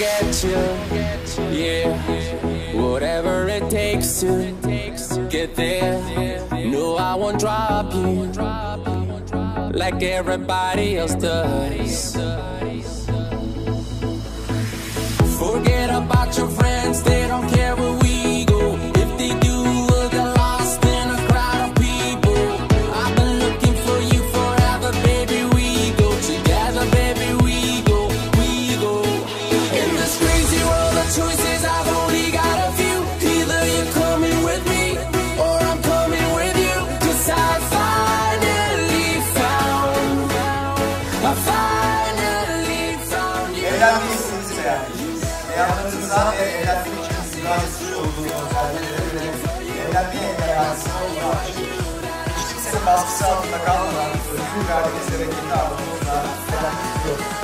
get you. Yeah, whatever it takes to get there. No, I won't drop you like everybody else does. eğlenmişsiniz yani. Hayatınızda ve eğlenmek için silah etmiş olduğunuz elbette eğlenmeye meraksız olduğu için hiç kimsenin baskısı altında kalmadan özgür verdiğiniz ve kendi ardınızda eğlenmek istiyorsunuz.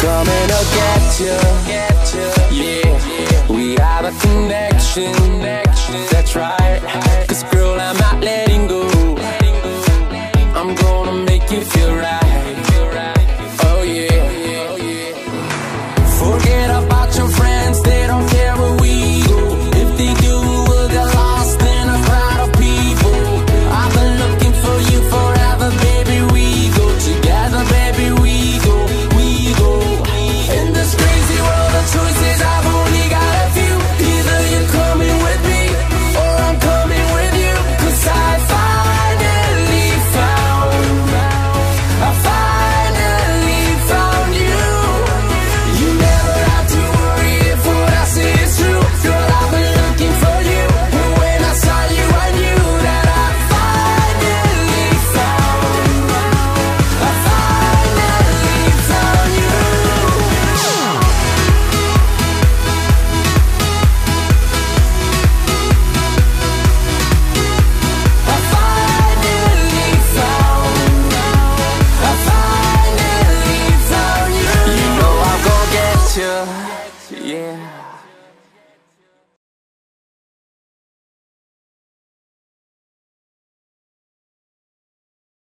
Coming to get you. Yeah, we have a connection. That's right.